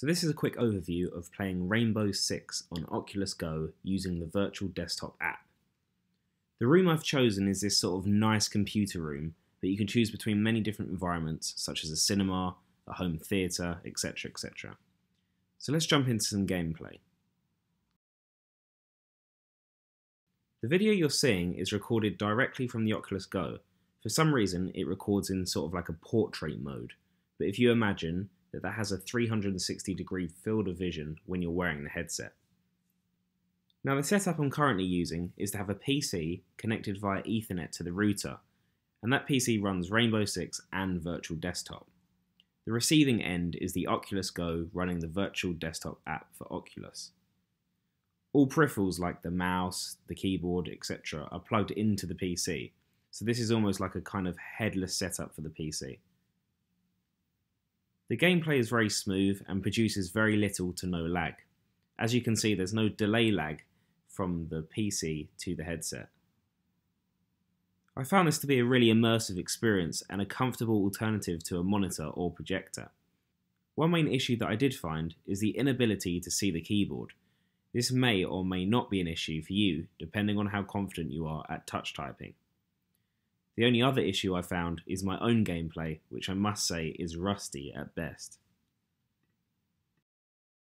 So this is a quick overview of playing Rainbow Six on Oculus Go using the virtual desktop app. The room I've chosen is this sort of nice computer room that you can choose between many different environments such as a cinema, a home theatre, etc etc. So let's jump into some gameplay. The video you're seeing is recorded directly from the Oculus Go. For some reason it records in sort of like a portrait mode, but if you imagine that that has a 360 degree field of vision when you're wearing the headset. Now the setup I'm currently using is to have a PC connected via Ethernet to the router, and that PC runs Rainbow Six and Virtual Desktop. The receiving end is the Oculus Go running the Virtual Desktop app for Oculus. All peripherals like the mouse, the keyboard, etc. are plugged into the PC, so this is almost like a kind of headless setup for the PC. The gameplay is very smooth and produces very little to no lag. As you can see, there's no delay lag from the PC to the headset. I found this to be a really immersive experience and a comfortable alternative to a monitor or projector. One main issue that I did find is the inability to see the keyboard. This may or may not be an issue for you, depending on how confident you are at touch typing. The only other issue I found is my own gameplay, which I must say is rusty at best.